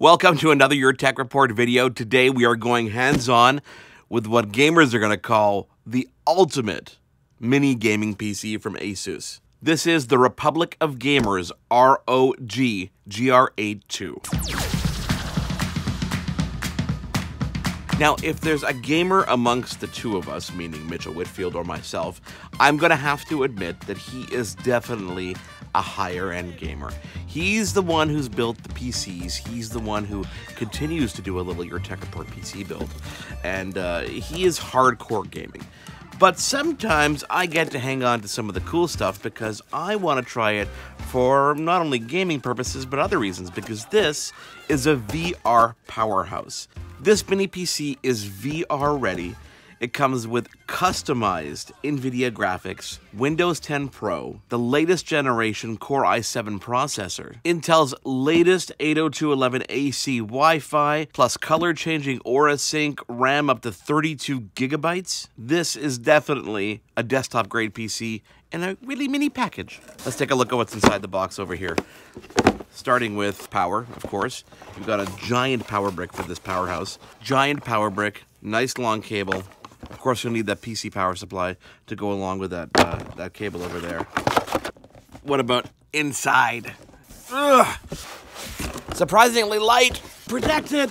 Welcome to another Your Tech Report video. Today we are going hands-on with what gamers are going to call the ultimate mini gaming PC from Asus. This is the Republic of Gamers ROG GR8 II. Now, if there's a gamer amongst the two of us, meaning Mitchell Whitfield or myself, I'm going to have to admit that he is definitely a higher end gamer. He's the one who's built the PCs. He's the one who continues to do a little Your Tech Report PC build. And uh, he is hardcore gaming. But sometimes I get to hang on to some of the cool stuff because I want to try it for not only gaming purposes but other reasons because this is a VR powerhouse. This mini PC is VR ready. It comes with customized NVIDIA graphics, Windows 10 Pro, the latest generation Core i7 processor, Intel's latest 802.11ac Wi-Fi, plus color-changing Aura Sync, RAM up to 32 gigabytes. This is definitely a desktop-grade PC in a really mini package. Let's take a look at what's inside the box over here starting with power, of course. We've got a giant power brick for this powerhouse. Giant power brick, nice long cable. Of course, you'll need that PC power supply to go along with that, uh, that cable over there. What about inside? Ugh. Surprisingly light, protected.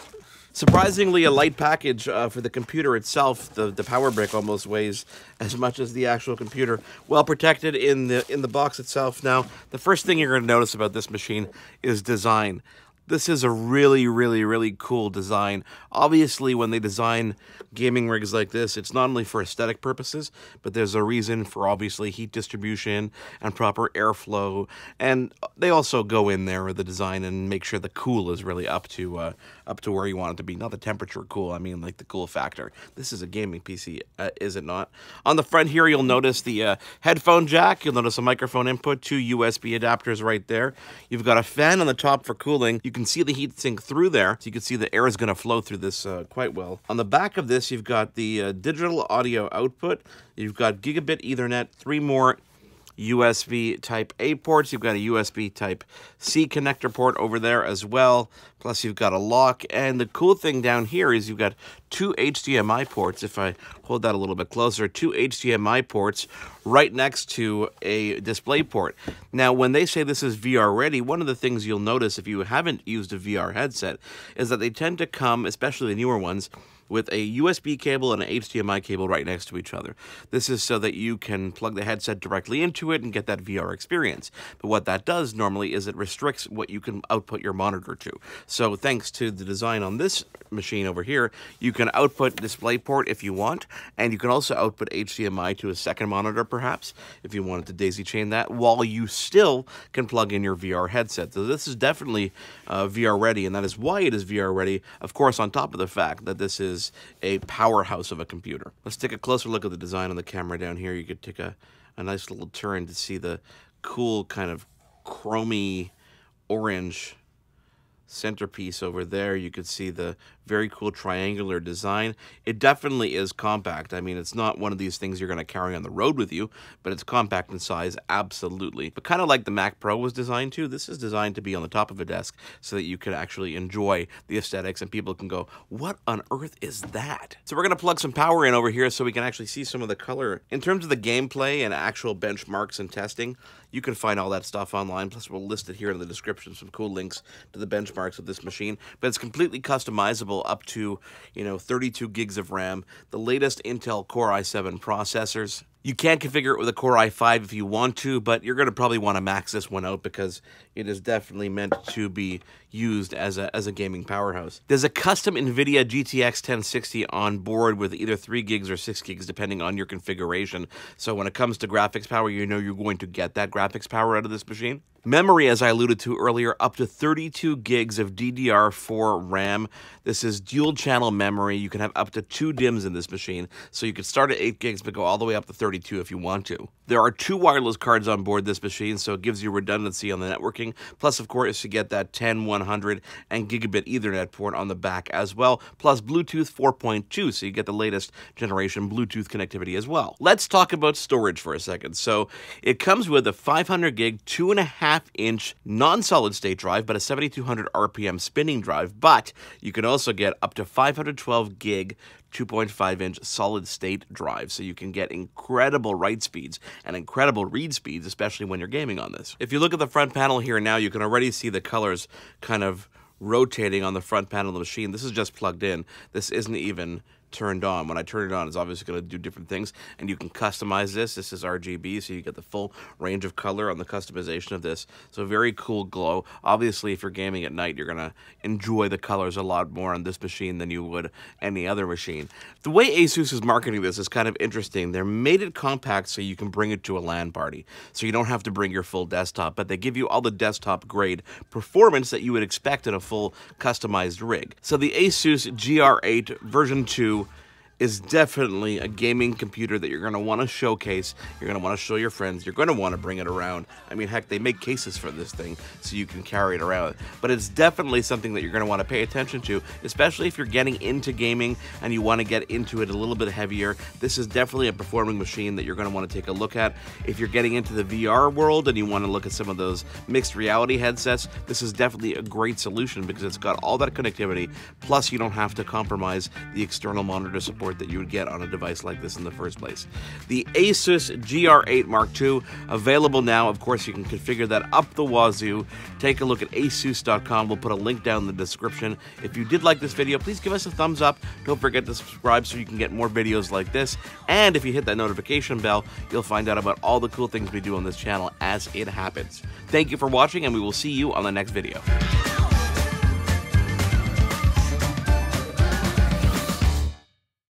Surprisingly, a light package uh, for the computer itself. The, the power brick almost weighs as much as the actual computer. Well protected in the in the box itself. Now, the first thing you're going to notice about this machine is design. This is a really, really, really cool design. Obviously, when they design gaming rigs like this, it's not only for aesthetic purposes, but there's a reason for obviously heat distribution and proper airflow. And they also go in there with the design and make sure the cool is really up to uh, up to where you want it to be. Not the temperature cool, I mean like the cool factor. This is a gaming PC, uh, is it not? On the front here, you'll notice the uh, headphone jack. You'll notice a microphone input, two USB adapters right there. You've got a fan on the top for cooling. You can see the heat sink through there, so you can see the air is going to flow through this uh, quite well. On the back of this, you've got the uh, digital audio output. You've got gigabit Ethernet, three more USB Type A ports. You've got a USB Type C connector port over there as well. Plus you've got a lock. And the cool thing down here is you've got two HDMI ports. If I hold that a little bit closer, two HDMI ports right next to a display port. Now, when they say this is VR ready, one of the things you'll notice if you haven't used a VR headset is that they tend to come, especially the newer ones, with a USB cable and an HDMI cable right next to each other. This is so that you can plug the headset directly into it and get that VR experience. But what that does normally is it restricts what you can output your monitor to. So thanks to the design on this machine over here, you can output DisplayPort if you want, and you can also output HDMI to a second monitor perhaps, if you wanted to daisy chain that, while you still can plug in your VR headset. So this is definitely uh, VR ready, and that is why it is VR ready, of course, on top of the fact that this is is a powerhouse of a computer. Let's take a closer look at the design on the camera down here. You could take a, a nice little turn to see the cool kind of chromy orange centerpiece over there. You could see the very cool triangular design. It definitely is compact. I mean, it's not one of these things you're going to carry on the road with you, but it's compact in size, absolutely. But kind of like the Mac Pro was designed to, this is designed to be on the top of a desk so that you can actually enjoy the aesthetics and people can go, what on earth is that? So we're going to plug some power in over here so we can actually see some of the color. In terms of the gameplay and actual benchmarks and testing, you can find all that stuff online. Plus, we'll list it here in the description, some cool links to the benchmarks of this machine. But it's completely customizable up to, you know, 32 gigs of RAM, the latest Intel Core i7 processors, you can configure it with a Core i5 if you want to, but you're going to probably want to max this one out because it is definitely meant to be used as a, as a gaming powerhouse. There's a custom NVIDIA GTX 1060 on board with either 3 gigs or 6 gigs depending on your configuration. So when it comes to graphics power, you know you're going to get that graphics power out of this machine. Memory, as I alluded to earlier, up to 32 gigs of DDR4 RAM. This is dual channel memory. You can have up to two DIMMs in this machine. So you could start at 8 gigs but go all the way up to 32 32 if you want to. There are two wireless cards on board this machine, so it gives you redundancy on the networking. Plus, of course, you get that 10, 100, and gigabit Ethernet port on the back as well, plus Bluetooth 4.2, so you get the latest generation Bluetooth connectivity as well. Let's talk about storage for a second. So, it comes with a 500 gig, 2.5 inch non solid state drive, but a 7200 RPM spinning drive. But you can also get up to 512 gig 2.5 inch solid state drive, so you can get incredible write speeds and incredible read speeds, especially when you're gaming on this. If you look at the front panel here now, you can already see the colors kind of rotating on the front panel of the machine. This is just plugged in. This isn't even turned on. When I turn it on, it's obviously going to do different things, and you can customize this. This is RGB, so you get the full range of color on the customization of this. So very cool glow. Obviously, if you're gaming at night, you're going to enjoy the colors a lot more on this machine than you would any other machine. The way Asus is marketing this is kind of interesting. They're made it compact so you can bring it to a LAN party, so you don't have to bring your full desktop, but they give you all the desktop grade performance that you would expect in a full customized rig. So the Asus GR8 version 2 is definitely a gaming computer that you're going to want to showcase. You're going to want to show your friends. You're going to want to bring it around. I mean, heck, they make cases for this thing so you can carry it around. But it's definitely something that you're going to want to pay attention to, especially if you're getting into gaming and you want to get into it a little bit heavier. This is definitely a performing machine that you're going to want to take a look at. If you're getting into the VR world and you want to look at some of those mixed reality headsets, this is definitely a great solution because it's got all that connectivity, plus you don't have to compromise the external monitor support support that you would get on a device like this in the first place. The Asus GR8 Mark II, available now. Of course, you can configure that up the wazoo. Take a look at asus.com. We'll put a link down in the description. If you did like this video, please give us a thumbs up. Don't forget to subscribe so you can get more videos like this. And if you hit that notification bell, you'll find out about all the cool things we do on this channel as it happens. Thank you for watching, and we will see you on the next video.